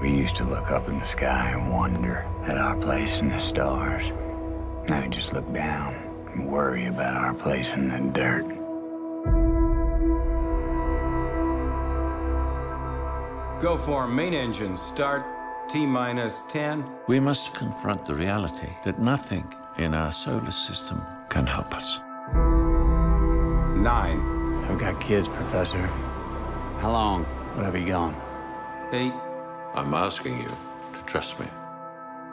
We used to look up in the sky and wonder at our place in the stars. Now we just look down and worry about our place in the dirt. Go for main engine start. T minus 10. We must confront the reality that nothing in our solar system can help us. Nine. I've got kids, Professor. How long would I be gone? Eight. I'm asking you to trust me.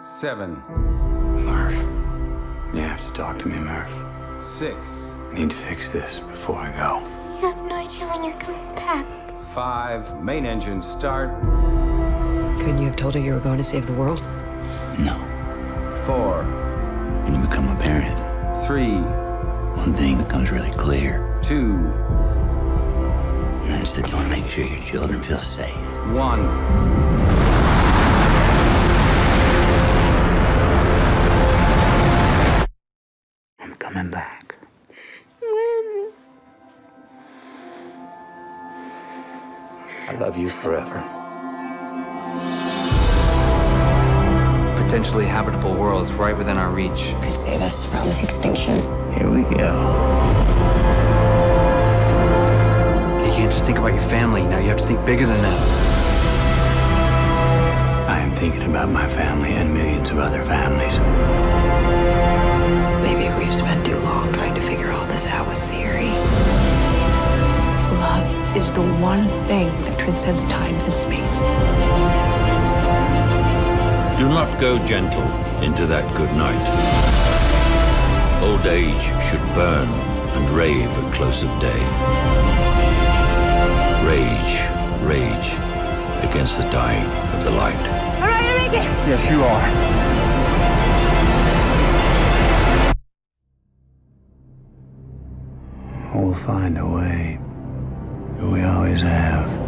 Seven. Murph. You have to talk to me, Murph. Six. I need to fix this before I go. You have no idea when you're coming back. Five. Main engine start. Couldn't you have told her you were going to save the world? No. Four. When you become a parent, Three. one thing becomes really clear. Two. And that you want to make sure your children feel safe. One. I'm coming back. When? I love you forever. Potentially habitable worlds right within our reach. Could save us from extinction. Here we go. Just think about your family. Now you have to think bigger than that. I am thinking about my family and millions of other families. Maybe we've spent too long trying to figure all this out with theory. Love is the one thing that transcends time and space. Do not go gentle into that good night. Old age should burn and rave at close of day. Against the dying of the light. All right, I make it. Yes, you are. We'll find a way. We always have.